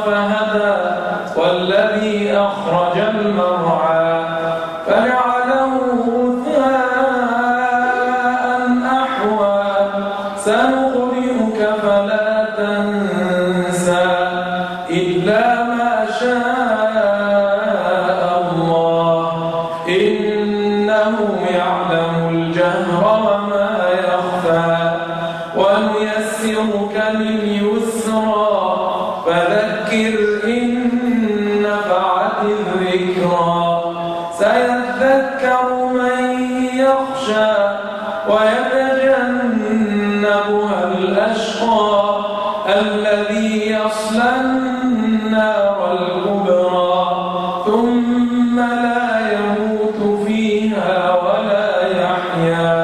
فهدى والذي أخرج المرعى فجعله غثاء أحوى. سنقرئك فلا تنسى إلا ما شاء الله. إنه يعلم الجهر وما يخفى. ونيسرك لليسرى. فذكر إن نفعت الذكرى. سيذكر من يخشى ويتجنبها الأشقى. الذي يصلى النار الكبرى. ثم لا يموت فيها ولا يحيا.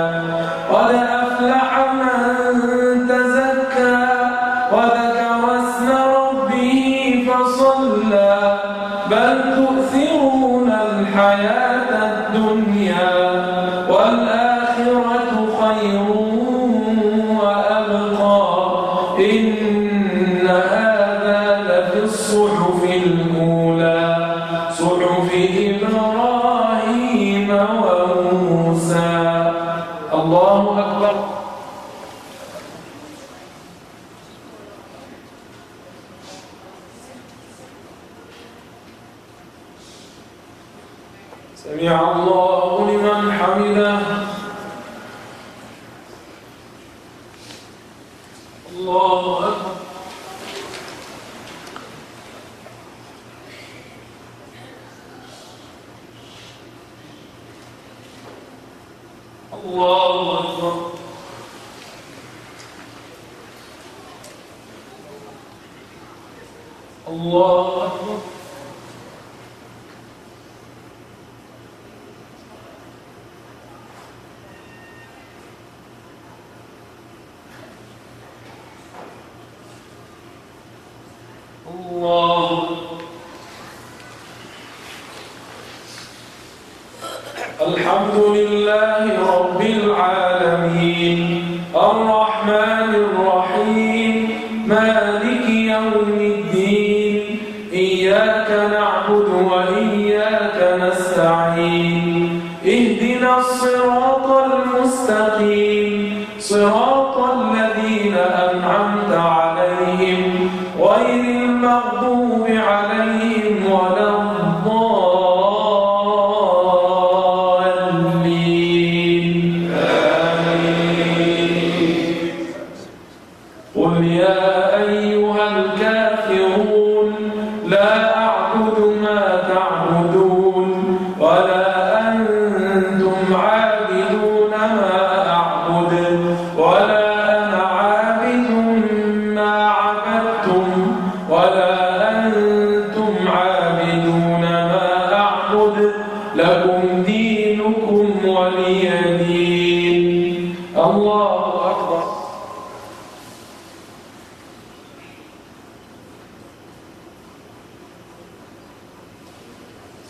سمع الله لمن حمده الله أكبر الله أكبر. الله اهدنا الصراط المستقيم. صراط الذين أنعمت عليهم.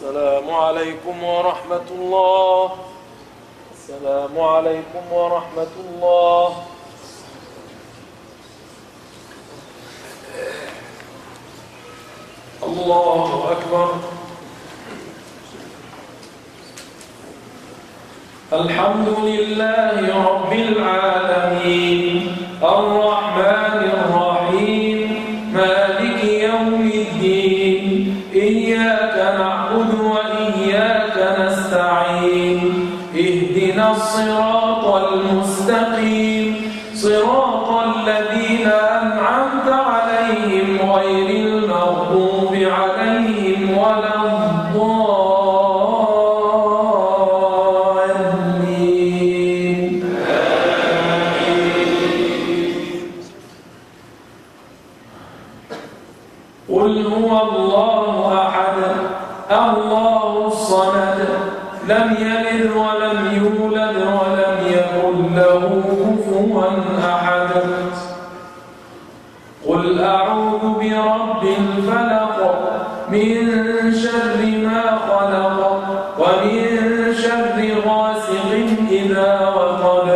السلام عليكم ورحمة الله. السلام عليكم ورحمة الله. الله أكبر. الحمد لله رب العالمين. الرحمن الصراط المستقيم. صراط الذين أنعمت عليهم غير المغضوب عليهم ولا الضالين. قل هو الله أحد الله الصمد. لم يلد ولم يولد ولم يكن له كفوا أحد. قل أعوذ برب الفلق من شر ما خلق ومن شر غاسق إذا وقب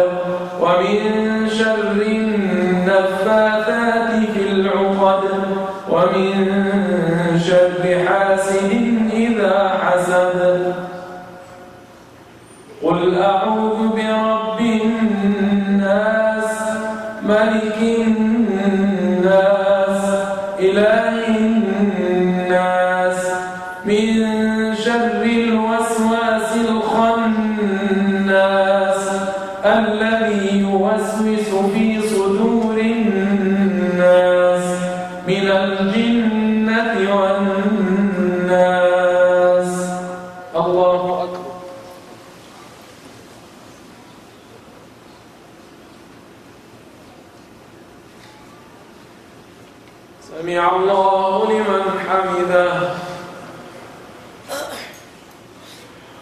ومن شر النفاثات في العقد ومن شر حاسد الذي يوسوس في صدور الله لمن حمده.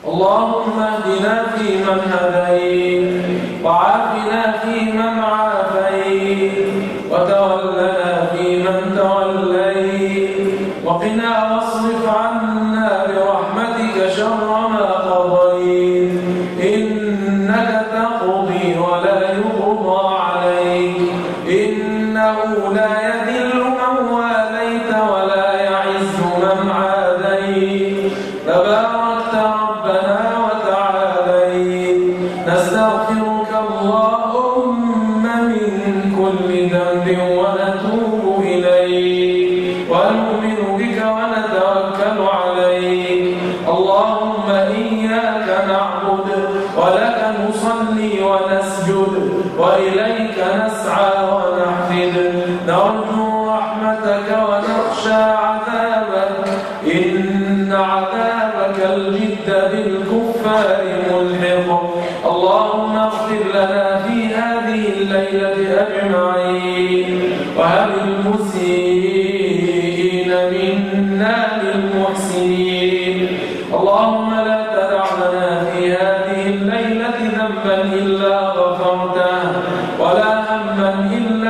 اللهم اهدنا فيمن هديت وعافنا فيمن ونخشى عذابك إن عذابك الجد بالكفار ملحق. اللهم اغفر لنا في هذه الليلة أجمعين. وهب المسيئين منا للمحسنين. اللهم لا تدع لنا في هذه الليلة ذنبا إلا غفرته ولا هما إلا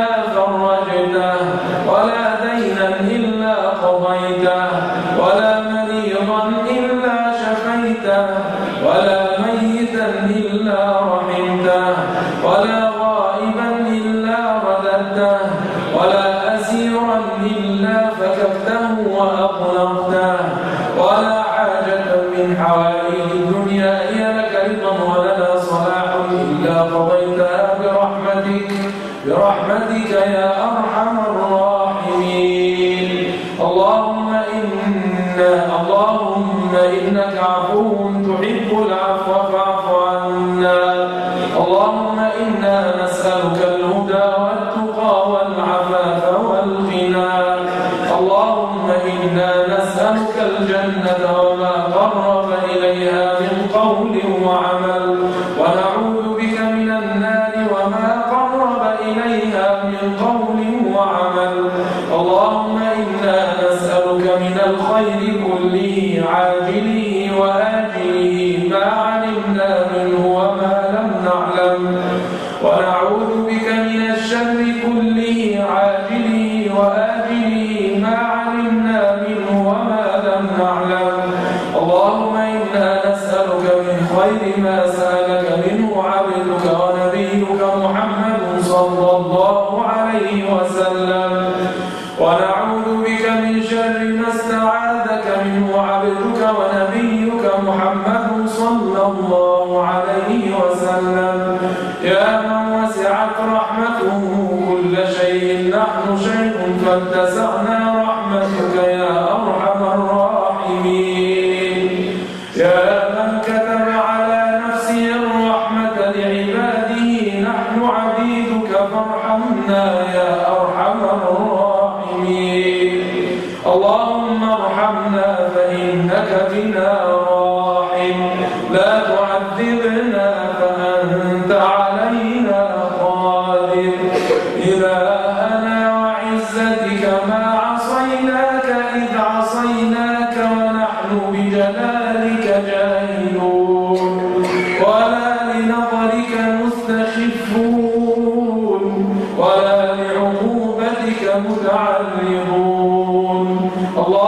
برحمتك يا أرحم الراحمين. اللهم إنا اللهم إنك عفو تحب العفو فاعف عنا. اللهم إنا نسألك الهدى والتقى والعفاف والغنى. اللهم إنا نسألك الجنة وما قرب إليها من قول وعمل. وآجله ما علمنا منه وما لم نعلم. اللهم إنا نسألك من خير ما سألك منه عبدك ونبيك محمد صلى الله عليه وسلم. ونعوذ بك من شر ما استعاذك منه عبدك ونبيك محمد صلى الله عليه وسلم. يا من وسعت رحمته كل شيء نحن شيء فاتسعنا رحمتك يا أرحم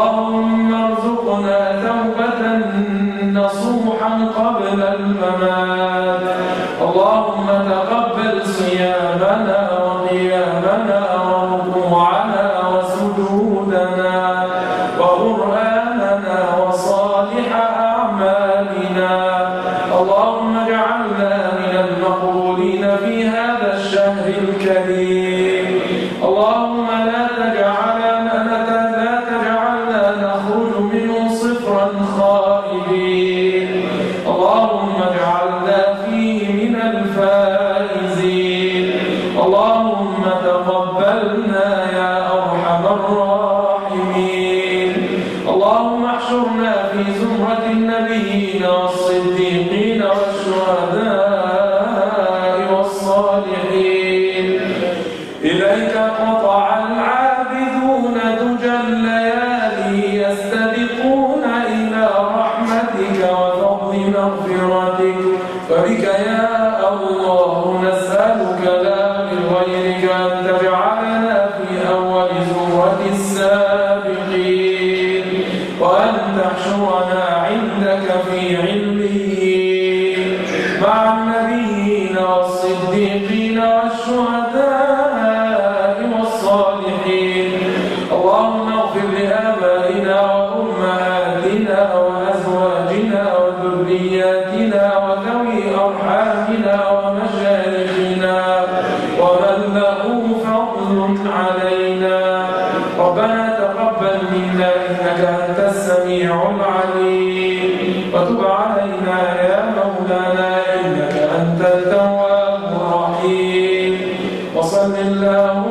اللهم ارزقنا توبة نصوحا قبل الممات. اللهم في عليين مع النبيين والصديقين والشهداء والصالحين. اللهم اغفر لآبائنا وأمهاتنا وأزواجنا وذرياتنا وذوي أرحامنا ومشايخنا. ومن له فضل علينا. ربنا تقبل منا إنك أنت إنك